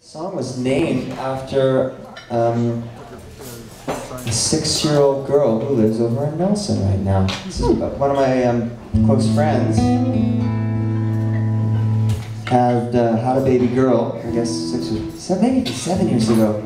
song was named after um, a six-year-old girl who lives over in Nelson right now. This is one of my um, close friends had uh, had a baby girl. I guess six or seven, maybe seven years ago.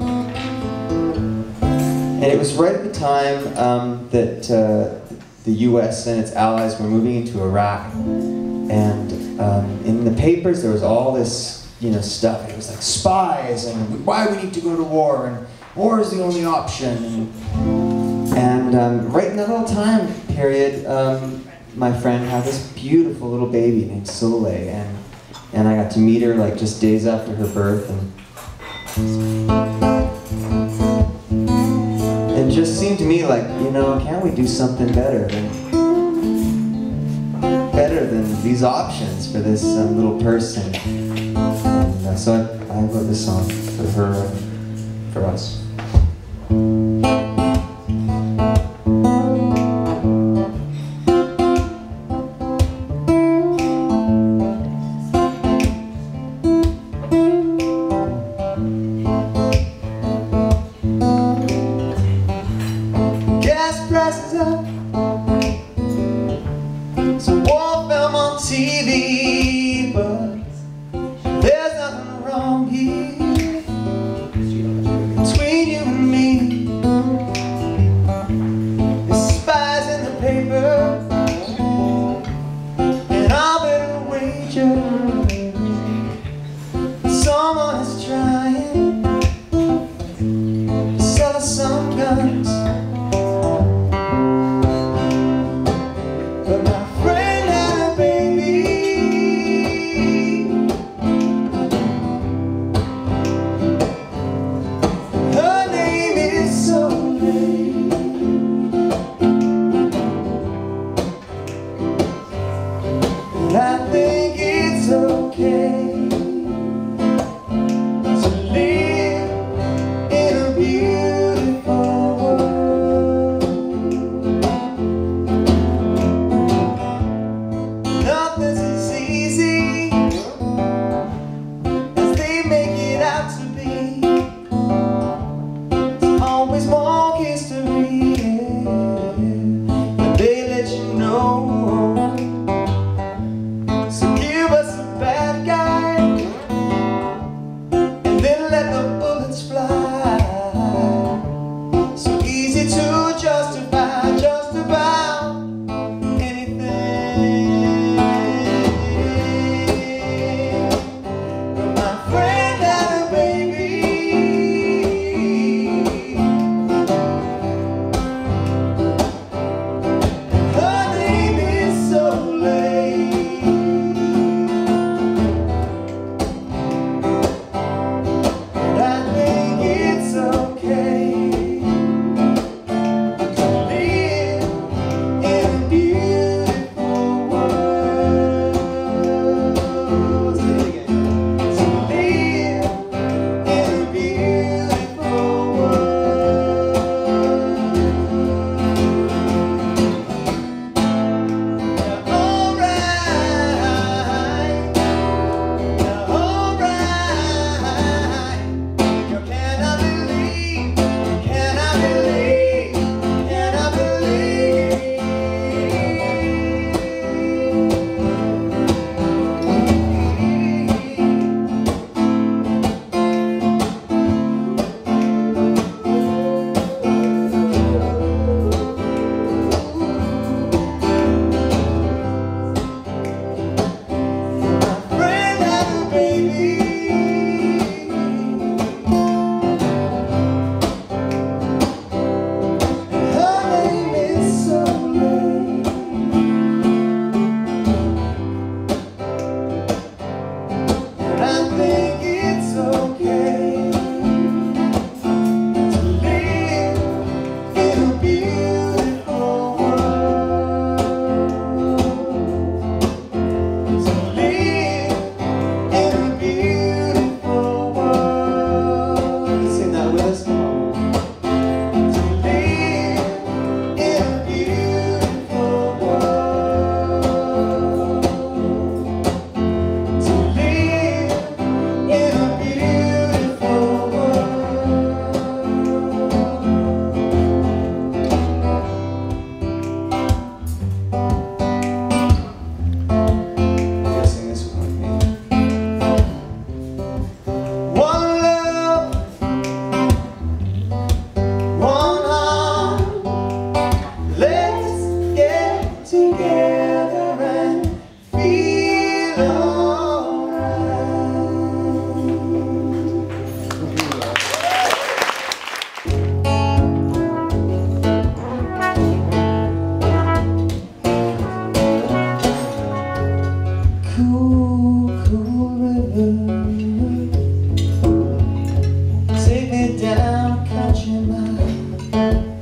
And it was right at the time um, that uh, the U.S. and its allies were moving into Iraq, and um, in the papers there was all this you know, stuff. It was like spies and why we need to go to war and war is the only option. And, um, right in that little time period, um, my friend had this beautiful little baby named Soleil, and and I got to meet her like just days after her birth, and it just seemed to me like you know, can't we do something better than better than these options for this um, little person? So I, I wrote this song for her, for us. Gas prices up, okay. Música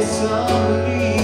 bring me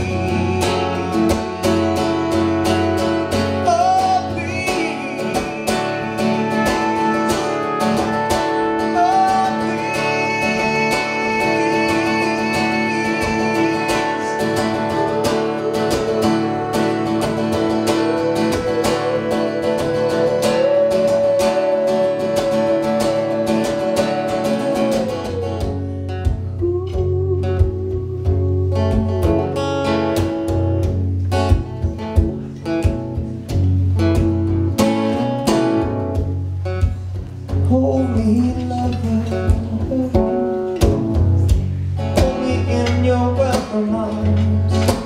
arms